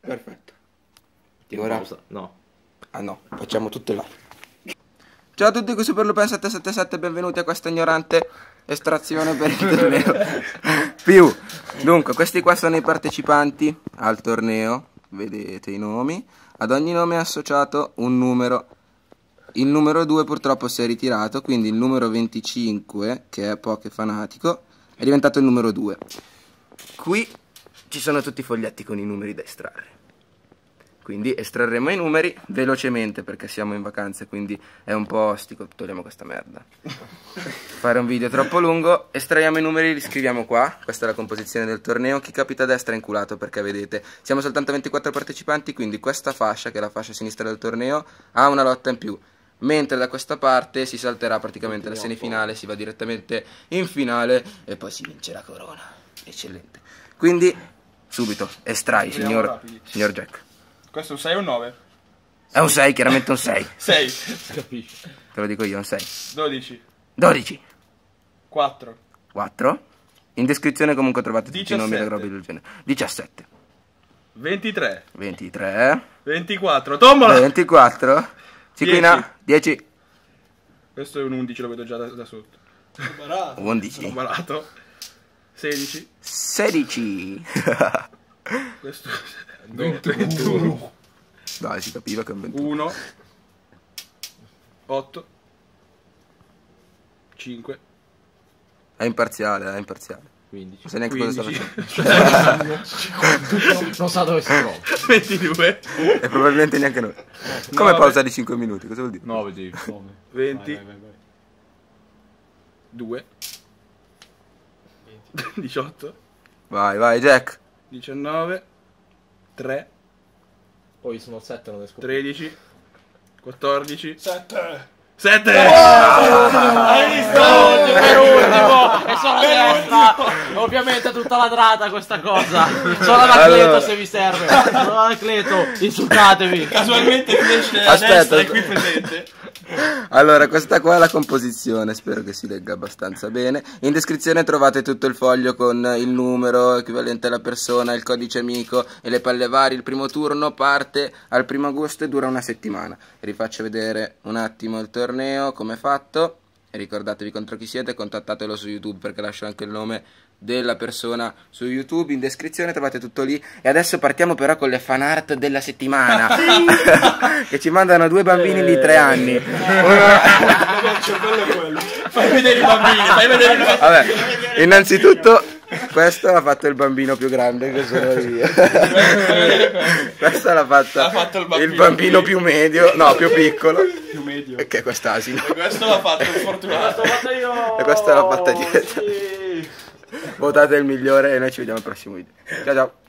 Perfetto. E ora? No. Ah no, facciamo tutto là. Ciao a tutti, qui Super Lupin 777, benvenuti a questa ignorante estrazione per il torneo. Più, dunque, questi qua sono i partecipanti al torneo, vedete i nomi. Ad ogni nome è associato un numero. Il numero 2 purtroppo si è ritirato, quindi il numero 25, che è Poké Fanatico, è diventato il numero 2. Qui ci sono tutti i foglietti con i numeri da estrarre. Quindi estrarremo i numeri velocemente perché siamo in vacanze, quindi è un po' ostico. Togliamo questa merda. Fare un video troppo lungo. Estraiamo i numeri, li scriviamo qua. Questa è la composizione del torneo. Chi capita a destra è inculato perché vedete, siamo soltanto 24 partecipanti, quindi questa fascia, che è la fascia sinistra del torneo, ha una lotta in più. Mentre da questa parte si salterà praticamente la semifinale, si va direttamente in finale e poi si vince la corona. Eccellente. Quindi, subito, estrai, signor, signor Jack. Questo è un 6 o un 9? È un 6, chiaramente un 6. 6, Si capisce. Te lo dico io, un 6. 12, 12. 4, 4. In descrizione comunque trovate tutti i nomi e le 17. robe del genere. 17. 23, 23. 24, tombola! 24. Ciclina. 10. Questo è un 11, lo vedo già da, da sotto. 11. Barato. 16, 16. questo è 21, Dai, si capiva che è un 21. 1, 8, 5, È imparziale, è imparziale. 15. Non sai neanche cosa sta 15, facendo. Non sa dove si trova. 22, e probabilmente neanche noi. Come Nove. pausa di 5 minuti? Cosa vuol dire? 9 devi. Come? 20, Vai, vai, vai, 2, 18, Vai, vai, Jack. 19, 3, Poi sono 7 non riesco. 13, 14, 7 7! Hai visto? Per ultimo! E sono a destra! Ovviamente tutta ladrata questa cosa! Sono Anacleto Allora. se vi serve! Sono Anacleto! Insultatevi! Casualmente finisce a Aspetta, destra è qui presente. Allora, questa qua è la composizione, spero che si legga abbastanza bene. In descrizione trovate tutto il foglio con il numero equivalente alla persona, il codice amico e le palle varie. Il primo turno parte al primo agosto e dura una settimana. Vi faccio vedere un attimo il torneo, come è fatto. E ricordatevi contro chi siete, contattatelo su YouTube perché lascio anche il nome della persona su YouTube. In descrizione trovate tutto lì. E adesso partiamo però con le fan art della settimana. che ci mandano due bambini di tre anni. Fai vedere i bambini, fai vedere i bambini. Vabbè, innanzitutto questo l'ha fatto il bambino più grande che sono io. questo l'ha fatto, L'ha fatto il bambino bambino più- più medio, no, più piccolo. Più medio Che è quest'asino. Questo l'ha fatto il fortunato. E questa l'ha fatta dietro. Votate il migliore e noi ci vediamo al prossimo video. Ciao ciao.